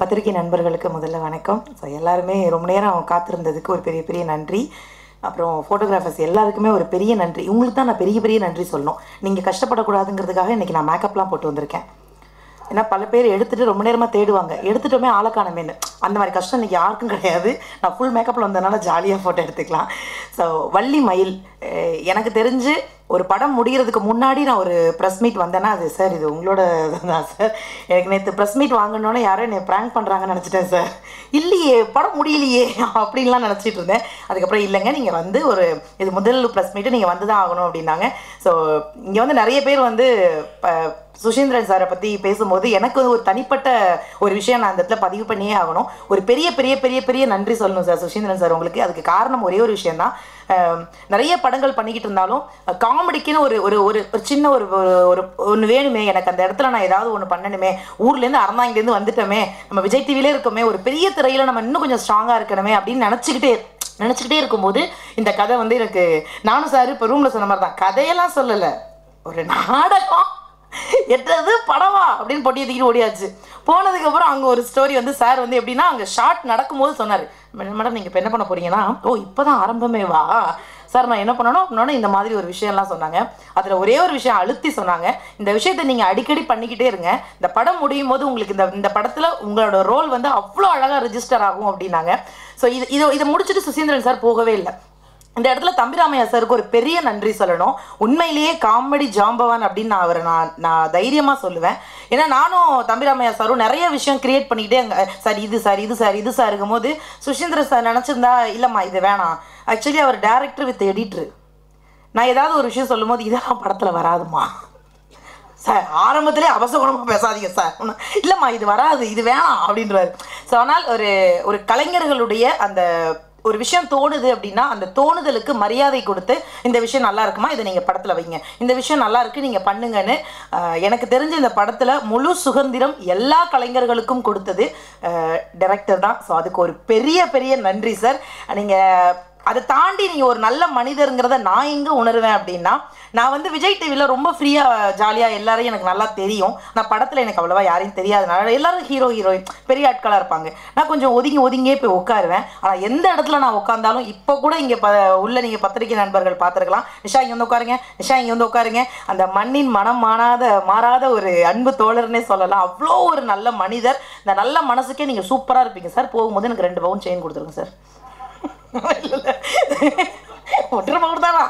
பத்திரிகை நண்பர்களுக்கு முதல்ல வணக்கம். ஸோ எல்லாருமே ரொம்ப நேரம் காத்திருந்ததுக்கு ஒரு பெரிய பெரிய நன்றி. அப்புறம் ஃபோட்டோகிராஃபர்ஸ் எல்லாருக்குமே ஒரு பெரிய நன்றி. உங்களுக்கு தான் நான் பெரிய பெரிய நன்றி சொல்லணும். நீங்கள் கஷ்டப்படக்கூடாதுங்கிறதுக்காக இன்றைக்கி நான் மேக்கப்லாம் போட்டு வந்திருக்கேன். ஏன்னா பல பேர் எடுத்துகிட்டு ரொம்ப நேரமாக தேடுவாங்க. எடுத்துட்டோமே ஆளை அந்த மாதிரி கஷ்டம் இன்னைக்கு யாருக்கும் கிடையாது. நான் ஃபுல் மேக்கப்பில் வந்ததுனால ஜாலியாக ஃபோட்டோ எடுத்துக்கலாம். ஸோ வள்ளி மயில் எனக்கு தெரிஞ்சு ஒரு படம் முடிகிறதுக்கு முன்னாடி நான் ஒரு ப்ரெஸ் மீட் வந்தேன்னா அது சார் இது உங்களோட தான் சார். எனக்கு நேற்று ப்ரெஸ் மீட் வாங்கினோன்னே யாரோ என்னை ப்ராங்க் பண்ணுறாங்கன்னு நினச்சிட்டேன் சார். இல்லையே படம் முடியலையே அப்படின்லாம் நினச்சிட்டு இருந்தேன். அதுக்கப்புறம் இல்லைங்க நீங்கள் வந்து ஒரு இது முதல் ப்ரெஸ் மீட்டு நீங்கள் வந்து தான் ஆகணும் அப்படின்னாங்க. ஸோ இங்கே வந்து நிறைய பேர் வந்து ப- சுஷீந்திரன் சாரை பற்றி பேசும்போது எனக்கு வந்து ஒரு தனிப்பட்ட ஒரு விஷயம் நான் அந்த இடத்துல பதிவு பண்ணியே ஆகணும். ஒரு பெரிய பெரிய பெரிய பெரிய நன்றி சொல்லணும் சார் சுஷீந்திரன் சார் உங்களுக்கு. அதுக்கு காரணம் ஒரே ஒரு விஷயம்தான். நிறைய படங்கள் பண்ணிக்கிட்டு இருந்தாலும் காமெடிக்குன்னு ஒரு ஒரு ஒரு ஒரு சின்ன ஒரு ஒரு- ஒன்று வேணுமே. எனக்கு அந்த இடத்துல நான் ஏதாவது ஒன்று பண்ணணுமே. ஊர்லேருந்து அறந்தாங்கிலேருந்து வந்துட்டோமே. நம்ம விஜய் டிவிலே இருக்கோமே. ஒரு பெரிய திரையில் நம்ம இன்னும் கொஞ்சம் ஸ்ட்ராங்காக இருக்கணுமே அப்படின்னு நினச்சிக்கிட்டே நினச்சிக்கிட்டே இருக்கும்போது இந்த கதை வந்து எனக்கு நானும் சார் இப்போ ரூமில் சொன்ன மாதிரி தான் கதையெல்லாம் சொல்லலை. ஒரு நாடகம். எட்டது படவா அப்படின்னு பொட்டி தூக்கிட்டு ஓடியாச்சு. போனதுக்கப்புறம் அங்கே ஒரு ஸ்டோரி வந்து சார் வந்து எப்படின்னா அங்கே ஷார்ட் நடக்கும்போது சொன்னார். மேடம் நீங்கள் இப்போ என்ன பண்ண போறீங்கன்னா ஓ இப்போ தான் ஆரம்பமே வா சார் நான் என்ன பண்ணணும் அப்படின்னா இந்த மாதிரி ஒரு விஷயம்லாம் சொன்னாங்க. அதில் ஒரே ஒரு விஷயம் அழுத்தி சொன்னாங்க. இந்த விஷயத்தை நீங்கள் அடிக்கடி பண்ணிக்கிட்டே இருங்க. இந்த படம் முடியும் போது உங்களுக்கு இந்த இந்த படத்தில் உங்களோட ரோல் வந்து அவ்வளோ அழகாக ரிஜிஸ்டர் ஆகும் அப்படின்னாங்க. ஸோ இது இது இதை முடிச்சுட்டு சுசீந்திரன் சார் போகவே இல்லை. இந்த இடத்துல தம்பிராமையா சாருக்கு ஒரு பெரிய நன்றி சொல்லணும். உண்மையிலேயே காமெடி ஜாம்பவான் அப்படின்னு நான் அவரை நான் நான் தைரியமாக சொல்லுவேன். ஏன்னா நானும் தம்பிராமையா சாரும் நிறைய விஷயம் கிரியேட் பண்ணிக்கிட்டே அங்கே சார் இது சார் இது சார் இது சார் இருக்கும்போது சுஷீந்திர சார் நினச்சிருந்தா இல்லைம்மா இது வேணாம். ஆக்சுவலி அவர் டேரக்டர் வித் எடிட்ரு நான் ஏதாவது ஒரு விஷயம் சொல்லும்போது இதெல்லாம் படத்தில் வராதுமா சார் ஆரம்பத்திலே அவசகுணமாக பேசாதீங்க சார். இல்லைம்மா இது வராது இது வேணாம் அப்படின்றாரு. ஸோ ஆனால் ஒரு ஒரு கலைஞர்களுடைய அந்த ஒரு விஷயம் தோணுது அப்படின்னா அந்த தோணுதலுக்கு மரியாதை கொடுத்து இந்த விஷயம் நல்லா இருக்குமா? இதை நீங்கள் படத்தில் வைங்க. இந்த விஷயம் நல்லா இருக்கு நீங்கள் பண்ணுங்கன்னு எனக்கு தெரிஞ்ச இந்த படத்தில் முழு சுதந்திரம் எல்லா கலைஞர்களுக்கும் கொடுத்தது டைரக்டர் தான். ஸோ அதுக்கு ஒரு பெரிய பெரிய நன்றி சார் நீங்கள் அதை தாண்டி நீங்கள் ஒரு நல்ல மனிதருங்கிறத நான் எங்கே உணர்வேன் அப்படின்னா நான் வந்து விஜய் டிவியில் ரொம்ப ஃப்ரீயாக ஜாலியாக எல்லாரையும் எனக்கு நல்லா தெரியும். நான் படத்தில் எனக்கு அவ்வளோவா யாரையும் தெரியாதனால எல்லாரும் ஹீரோ ஹீரோயின் பெரிய ஆட்களாக இருப்பாங்க. நான் கொஞ்சம் ஒதுங்கி ஒதுங்கியே போய் உட்காருவேன். ஆனால் எந்த இடத்துல நான் உட்காந்தாலும் இப்போ கூட இங்கே ப உள்ள நீங்கள் பத்திரிகை நண்பர்கள் பார்த்துருக்கலாம். நிஷா இங்கே வந்து உட்காருங்க. நிஷா இங்கே வந்து உட்காருங்க. அந்த மண்ணின் மனம் மாறாத மாறாத ஒரு அன்பு தோழர்னே சொல்லலாம். அவ்வளோ ஒரு நல்ல மனிதர். இந்த நல்ல மனசுக்கே நீங்கள் சூப்பராக இருப்பீங்க. சார் போகும்போது எனக்கு ரெண்டு பவுன் செயின் கொடுத்துருங்க சார். ஒற்றுமை கொடுத்தாரா?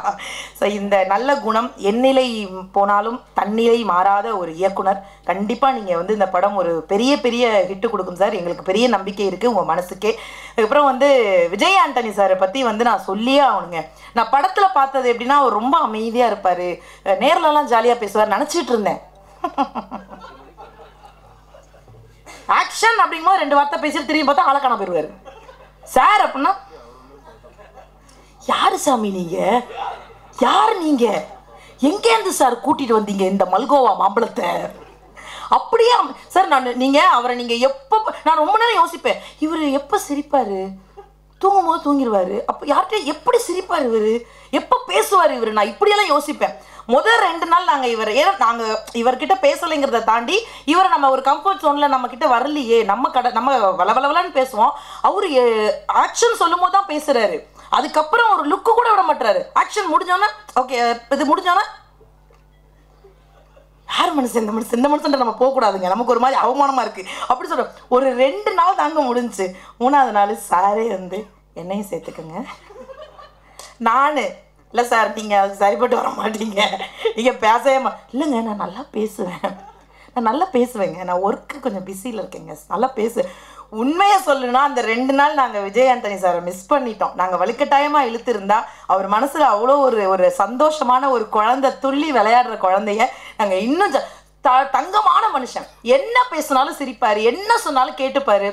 ஸோ இந்த நல்ல குணம் எந்நிலை போனாலும் தன்னிலை மாறாத ஒரு இயக்குனர். கண்டிப்பாக நீங்கள் வந்து இந்த படம் ஒரு பெரிய பெரிய ஹிட்டு கொடுக்கும் சார். எங்களுக்கு பெரிய நம்பிக்கை இருக்குது உங்கள் மனசுக்கே. அதுக்கப்புறம் வந்து விஜய் ஆண்டனி சாரை பற்றி வந்து நான் சொல்லியே ஆகணுங்க. நான் படத்தில் பார்த்தது எப்படின்னா அவர் ரொம்ப அமைதியாக இருப்பார். நேர்லலாம் ஜாலியாக பேசுவார். நினச்சிட்டு இருந்தேன். ஆக்ஷன் அப்படிங்கும்போது ரெண்டு வார்த்தை பேசிட்டு திரும்பி பார்த்தா ஆளை காண போயிடுவார் சார் அப்படின்னா யார் சாமி நீங்கள் யார் நீங்கள் எங்கேருந்து சார் கூட்டிகிட்டு வந்தீங்க இந்த மல்கோவா மாம்பழத்தை? அப்படியே சார் நான் நீங்கள் அவரை நீங்கள் எப்போ நான் ரொம்ப நேரம் யோசிப்பேன். இவர் எப்போ சிரிப்பார்? தூங்கும் போது தூங்கிடுவார் அப்போ யார்கிட்ட எப்படி சிரிப்பார் இவர்? எப்போ பேசுவார் இவர்? நான் இப்படியெல்லாம் யோசிப்பேன். முதல் ரெண்டு நாள் நாங்கள் இவர் ஏன்னா நாங்கள் இவர்கிட்ட பேசலைங்கிறத தாண்டி இவரை நம்ம ஒரு கம்ஃபர்ட் ஜோனில் நம்ம கிட்ட வரலையே. நம்ம கடை நம்ம வளவளவலன்னு பேசுவோம். அவர் ஆக்ஷன் சொல்லும் போது தான் பேசுகிறாரு அதுக்கப்புறம் ஒரு லுக்கு கூட விட மாட்டாரு ஆக்ஷன் முடிஞ்சோன்னா ஓகே இது முடிஞ்சோன்னா யார் மனுஷன் இந்த மனுஷன் இந்த மனுஷன் நம்ம போகக்கூடாதுங்க. நமக்கு ஒரு மாதிரி அவமானமாக இருக்குது அப்படி சொல்கிறோம் ஒரு ரெண்டு நாள் தாங்க முடிஞ்சுச்சு மூணாவது நாள் சாரே வந்து என்னையும் சேர்த்துக்கோங்க. நான் இல்லை சார் நீங்கள் அது சரிப்பட்டு வர மாட்டீங்க. நீங்கள் பேசவே மா இல்லைங்க நான் நல்லா பேசுவேன். நான் நல்லா பேசுவேங்க. நான் ஒர்க்கு கொஞ்சம் பிஸியில் இருக்கேங்க. நல்லா பேசுவேன் உண்மையை சொல்லுனா அந்த ரெண்டு நாள் நாங்கள் விஜய் ஆண்டனி சாரை மிஸ் பண்ணிட்டோம். நாங்கள் வலுக்கட்டாயமாக இழுத்திருந்தா அவர் மனசில் அவ்வளோ ஒரு ஒரு சந்தோஷமான ஒரு குழந்தை துள்ளி விளையாடுற குழந்தைய நாங்கள் இன்னும் த தங்கமான மனுஷன். என்ன பேசினாலும் சிரிப்பார் என்ன சொன்னாலும் கேட்டுப்பாரு.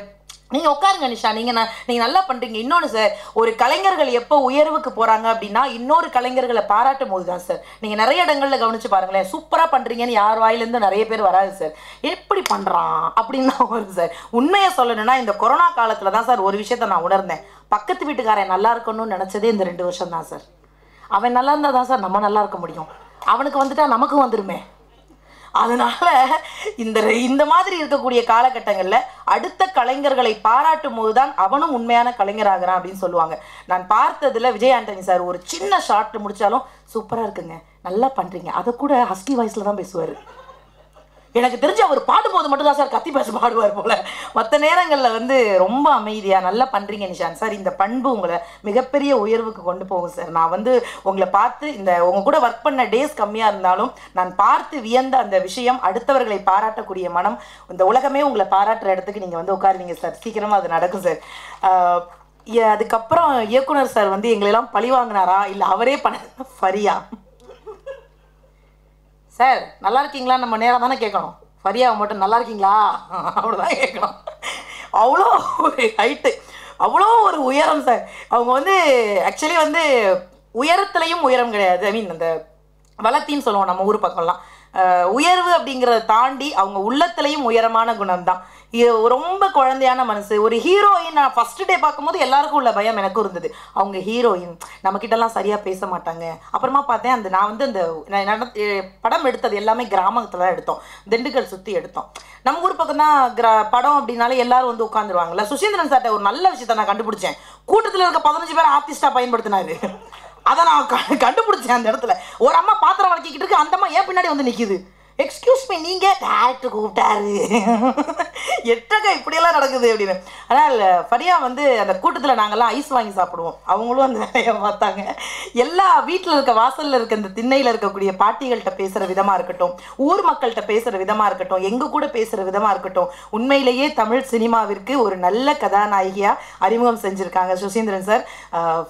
நீங்கள் உட்காருங்க நிஷா. நீங்கள் நான் நீங்கள் நல்லா பண்ணுறீங்க இன்னொன்று சார் ஒரு கலைஞர்கள் எப்போ உயர்வுக்கு போகிறாங்க அப்படின்னா இன்னொரு கலைஞர்களை பாராட்டும் போது தான் சார் நீங்கள் நிறைய இடங்களில் கவனிச்சு பாருங்களேன். சூப்பராக பண்ணுறீங்கன்னு யார் வாயிலேருந்து நிறைய பேர் வராது சார் எப்படி பண்ணுறான் அப்படின்னு தான் வருது சார் உண்மையை சொல்லணும்னா இந்த கொரோனா காலத்தில் தான் சார் ஒரு விஷயத்த நான் உணர்ந்தேன். பக்கத்து வீட்டுக்காரன் நல்லா இருக்கணும்னு நினச்சதே இந்த ரெண்டு வருஷம் தான் சார் அவன் நல்லா இருந்தால் தான் சார் நம்ம நல்லா இருக்க முடியும். அவனுக்கு வந்துட்டா நமக்கும் வந்துருமே. அதனால இந்த இந்த மாதிரி இருக்கக்கூடிய காலகட்டங்களில் அடுத்த கலைஞர்களை பாராட்டும் போது தான் அவனும் உண்மையான கலைஞராகிறான் அப்படின்னு சொல்லுவாங்க. நான் பார்த்ததுல விஜய் ஆண்டனி சார் ஒரு சின்ன ஷார்ட் முடிச்சாலும் சூப்பராக இருக்குங்க. நல்லா பண்ணுறீங்க அதை கூட ஹஸ்கி வாய்ஸில் தான் பேசுவார். எனக்கு தெரிஞ்சு அவர் பாடும்போது மட்டும்தான் சார் கத்தி பேச பாடுவார் போல. மற்ற நேரங்களில் வந்து ரொம்ப அமைதியாக நல்லா பண்ணுறீங்க நிஷான் சார் இந்த பண்பு உங்களை மிகப்பெரிய உயர்வுக்கு கொண்டு போகும் சார். நான் வந்து உங்களை பார்த்து இந்த உங்க கூட ஒர்க் பண்ண டேஸ் கம்மியாக இருந்தாலும் நான் பார்த்து வியந்த அந்த விஷயம் அடுத்தவர்களை பாராட்டக்கூடிய மனம் இந்த உலகமே உங்களை பாராட்டுற இடத்துக்கு நீங்கள் வந்து உட்காருவீங்க சார். சீக்கிரமாக அது நடக்கும் சார். ஏ- அதுக்கப்புறம் இயக்குனர் சார் வந்து எங்களெல்லாம் பழி வாங்கினாரா? இல்லை அவரே பண்ண ஃபரியா? சார் நல்லா இருக்கீங்களா? நம்ம நேரம் தானே கேட்கணும். ஃபரியாவை மட்டும் நல்லா இருக்கீங்களா? அவ்வளோதான் கேட்கணும். அவ்வளோ ஒரு ஹைட்டு அவ்வளோ ஒரு உயரம் சார். அவங்க வந்து ஆக்சுவலி வந்து உயரத்துலையும் உயரம் கிடையாது. ஐ மீன் அந்த வளத்தின்னு சொல்லுவோம் நம்ம ஊர் பக்கம்லாம். உயர்வு அப்படிங்கிறத தாண்டி அவங்க உள்ளத்துலேயும் உயரமான குணம் தான் இது ரொம்ப குழந்தையான மனசு. ஒரு ஹீரோயின் நான் ஃபர்ஸ்ட் டே பார்க்கும்போது எல்லாருக்கும் உள்ள பயம் எனக்கும் இருந்தது. அவங்க ஹீரோயின் நம்மக்கிட்டலாம் சரியாக பேச மாட்டாங்க. அப்புறமா பார்த்தேன் அந்த நான் வந்து அந்த நான் படம் எடுத்தது எல்லாமே கிராமத்தில் தான் எடுத்தோம். திண்டுக்கல் சுற்றி எடுத்தோம். நம்ம ஊர் பக்கம் தான் கிரா படம் அப்படின்னாலே எல்லாரும் வந்து உட்காந்துருவாங்கல்ல சுசீந்திரன் சார்ட்ட ஒரு நல்ல விஷயத்த நான் கண்டுபிடிச்சேன். கூட்டத்தில் இருக்க பதினஞ்சு பேர் ஆர்டிஸ்டாக பயன்படுத்தினாரு. அதை நான் க- கண்டுபிடிச்சேன் அந்த இடத்துல. ஒரு அம்மா பாத்திரம் வளர்க்கிக்கிட்டு இருக்கு அந்த அம்மா ஏன் பின்னாடி வந்து நிற்கிது எக்ஸ்கியூஸ் மீ நீங்கள் டேரக்டர் கூப்பிட்டாரு. எட்டக்கா இப்படியெல்லாம் நடக்குது அப்படின்னு. ஆனால் ஃபரியா வந்து அந்த கூட்டத்தில் நாங்கள்லாம் ஐஸ் வாங்கி சாப்பிடுவோம். அவங்களும் அந்த வேலையை பார்த்தாங்க. எல்லா வீட்டில் இருக்க வாசலில் இருக்க இந்த திண்ணையில் இருக்கக்கூடிய பாட்டிகள்கிட்ட பேசுகிற விதமாக இருக்கட்டும் ஊர் மக்கள்கிட்ட பேசுகிற விதமாக இருக்கட்டும் எங்கள் கூட பேசுகிற விதமாக இருக்கட்டும் உண்மையிலேயே தமிழ் சினிமாவிற்கு ஒரு நல்ல கதாநாயகியாக அறிமுகம் செஞ்சுருக்காங்க சுசீந்திரன் சார்.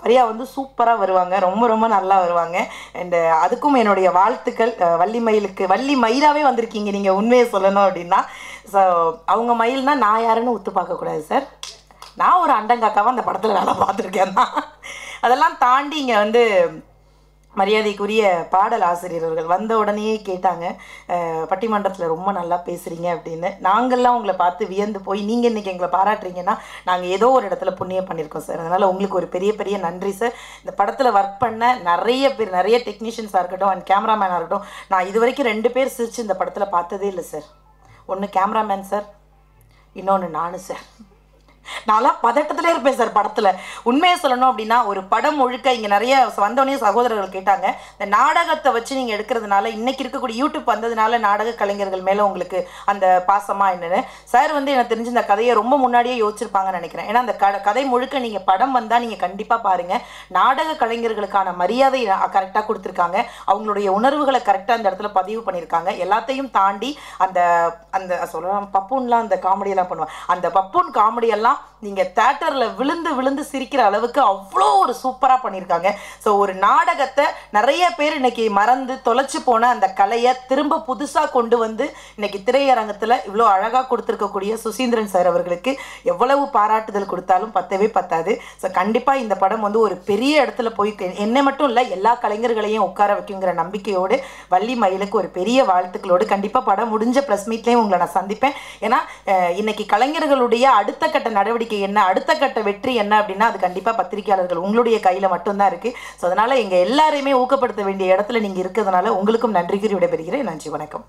ஃபரியா வந்து சூப்பராக வருவாங்க. ரொம்ப ரொம்ப நல்லா வருவாங்க. அண்ட் அதுக்கும் என்னுடைய வாழ்த்துக்கள். வள்ளிமயிலுக்கு வள்ளிமயில் மயிலாகவே வந்திருக்கீங்க. நீங்கள் உண்மையை சொல்லணும் அப்படின்னா. ஸோ அவங்க மயில்னா நான் யாருன்னு ஒத்து பார்க்கக்கூடாது சார் நான் ஒரு அண்டங்காக்காவாக அந்த படத்தில் வேலை பார்த்துருக்கேன் தான். அதெல்லாம் தாண்டி இங்கே வந்து மரியாதைக்குரிய பாடல் ஆசிரியர்கள் வந்த உடனேயே கேட்டாங்க பட்டிமன்றத்தில் ரொம்ப நல்லா பேசுகிறீங்க அப்படின்னு. நாங்கள்லாம் உங்களை பார்த்து வியந்து போய் நீங்கள் இன்றைக்கி எங்களை பாராட்டுறீங்கன்னா நாங்கள் ஏதோ ஒரு இடத்துல புண்ணியம் பண்ணியிருக்கோம் சார். அதனால் உங்களுக்கு ஒரு பெரிய பெரிய நன்றி சார். இந்த படத்தில் ஒர்க் பண்ண நிறைய பேர் நிறைய டெக்னீஷியன்ஸாக இருக்கட்டும் அண்ட் கேமராமேனாக இருக்கட்டும் நான் இது வரைக்கும் ரெண்டு பேர் சிரித்து இந்த படத்தில் பார்த்ததே இல்லை சார். ஒன்று கேமராமேன் சார் இன்னொன்று நானு சார். நான்லாம் பதட்டத்திலே இருப்பேன் சார் படத்தில். உண்மையை சொல்லணும் அப்படின்னா ஒரு படம் முழுக்க இங்கே நிறைய வந்தோடனே சகோதரர்கள் கேட்டாங்க இந்த நாடகத்தை வச்சு நீங்கள் எடுக்கிறதுனால இன்னைக்கு இருக்கக்கூடிய யூடியூப் வந்ததுனால நாடக கலைஞர்கள் மேலே உங்களுக்கு அந்த பாசமாக என்னன்னு. சார் வந்து எனக்கு தெரிஞ்சு இந்த கதையை ரொம்ப முன்னாடியே யோசிச்சிருப்பாங்கன்னு நினைக்கிறேன். ஏன்னா அந்த க கதை முழுக்க நீங்கள் படம் வந்தால் நீங்கள் கண்டிப்பாக பாருங்கள் நாடக கலைஞர்களுக்கான மரியாதை கரெக்டாக கொடுத்துருக்காங்க. அவங்களுடைய உணர்வுகளை கரெக்டாக அந்த இடத்துல பதிவு பண்ணியிருக்காங்க. எல்லாத்தையும் தாண்டி அந்த அந்த சொல்லலாம் பப்பூன்லாம் அந்த காமெடியெல்லாம் பண்ணுவேன் அந்த பப்பூன் காமெடியெல்லாம் நீங்கள் தேட்டரில் விழுந்து விழுந்து சிரிக்கிற அளவுக்கு அவ்வளோ ஒரு சூப்பராக பண்ணியிருக்காங்க ஸோ ஒரு நாடகத்தை நிறைய பேர் இன்னைக்கு மறந்து தொலைச்சி போன அந்த கலையை திரும்ப புதுசாக கொண்டு வந்து இன்னைக்கு திரையரங்கத்தில் இவ்வளோ அழகாக கொடுத்துருக்கக்கூடிய சுசீந்திரன் சார் அவர்களுக்கு எவ்வளவு பாராட்டுதல் கொடுத்தாலும் பத்தவே பத்தாது. ஸோ கண்டிப்பாக இந்த படம் வந்து ஒரு பெரிய இடத்துல போய் என்னை மட்டும் இல்லை எல்லா கலைஞர்களையும் உட்கார வைக்குங்கிற நம்பிக்கையோடு வள்ளி மயிலுக்கு ஒரு பெரிய வாழ்த்துக்களோடு கண்டிப்பாக படம் முடிஞ்ச ப்ரெஸ் மீட்லேயும் உங்களை நான் சந்திப்பேன். ஏன்னா இன்னைக்கு கலைஞர்களுடைய அடுத்த கட்ட நடவடிக்கை என்ன அடுத்த கட்ட வெற்றி என்ன அப்படின்னா அது கண்டிப்பாக பத்திரிகையாளர்கள் உங்களுடைய கையில் மட்டும்தான் இருக்குது ஸோ அதனால் எங்கள் எல்லாரையுமே ஊக்கப்படுத்த வேண்டிய இடத்துல நீங்கள் இருக்கிறதுனால உங்களுக்கும் நன்றி கூறி விடைபெறுகிறேன். நன்றி வணக்கம்.